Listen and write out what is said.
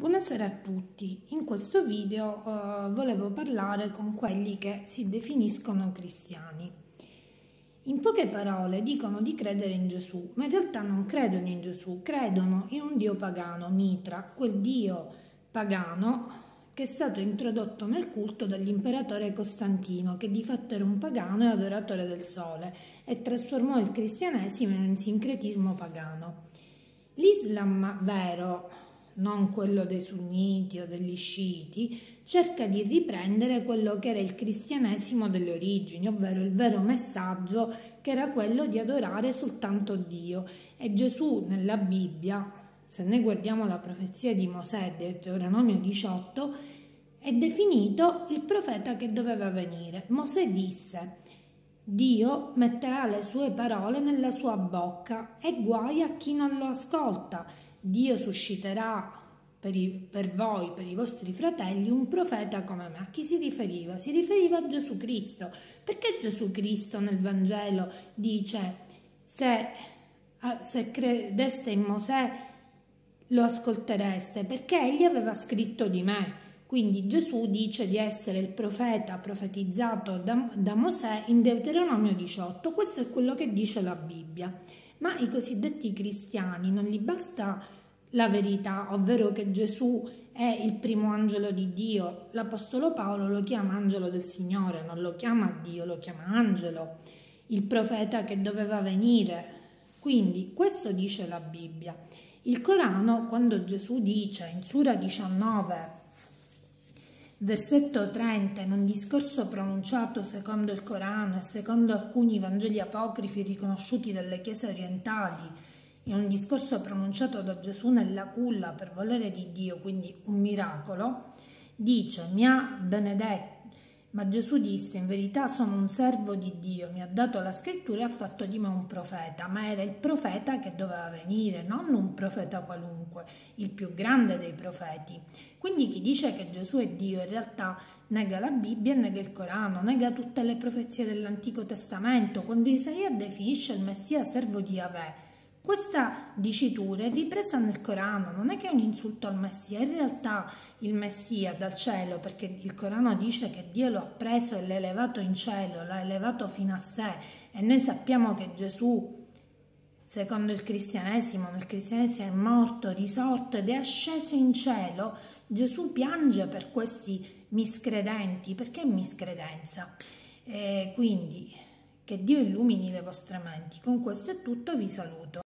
Buonasera a tutti, in questo video eh, volevo parlare con quelli che si definiscono cristiani. In poche parole dicono di credere in Gesù, ma in realtà non credono in Gesù, credono in un dio pagano, Mitra, quel dio pagano che è stato introdotto nel culto dall'imperatore Costantino, che di fatto era un pagano e adoratore del sole, e trasformò il cristianesimo in un sincretismo pagano. L'Islam vero, non quello dei sunniti o degli sciiti, cerca di riprendere quello che era il cristianesimo delle origini, ovvero il vero messaggio che era quello di adorare soltanto Dio. E Gesù nella Bibbia, se noi guardiamo la profezia di Mosè, Deuteronomio 18, è definito il profeta che doveva venire. Mosè disse, Dio metterà le sue parole nella sua bocca e guai a chi non lo ascolta Dio susciterà per, i, per, voi, per i vostri fratelli, un profeta come me. A chi si riferiva? Si riferiva a Gesù Cristo. Perché Gesù Cristo nel Vangelo dice se, se credeste in Mosè lo ascoltereste? Perché egli aveva scritto di me. Quindi Gesù dice di essere il profeta profetizzato da, da Mosè in Deuteronomio 18. Questo è quello che dice la Bibbia ma i cosiddetti cristiani non gli basta la verità, ovvero che Gesù è il primo angelo di Dio. L'Apostolo Paolo lo chiama angelo del Signore, non lo chiama Dio, lo chiama angelo, il profeta che doveva venire. Quindi questo dice la Bibbia. Il Corano, quando Gesù dice in Sura 19, Versetto 30, in un discorso pronunciato secondo il Corano e secondo alcuni Vangeli apocrifi riconosciuti dalle chiese orientali, in un discorso pronunciato da Gesù nella culla per volere di Dio, quindi un miracolo, dice mi ha benedetto ma Gesù disse, in verità sono un servo di Dio, mi ha dato la scrittura e ha fatto di me un profeta, ma era il profeta che doveva venire, non un profeta qualunque, il più grande dei profeti. Quindi chi dice che Gesù è Dio in realtà nega la Bibbia nega il Corano, nega tutte le profezie dell'Antico Testamento, quando Isaia definisce il Messia servo di Yahweh. Questa dicitura è ripresa nel Corano, non è che è un insulto al Messia, in realtà il Messia dal cielo, perché il Corano dice che Dio lo ha preso e l'ha elevato in cielo, l'ha elevato fino a sé e noi sappiamo che Gesù, secondo il cristianesimo, nel cristianesimo è morto, risorto ed è asceso in cielo, Gesù piange per questi miscredenti, perché miscredenza? E quindi che Dio illumini le vostre menti. Con questo è tutto, vi saluto.